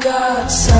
got some.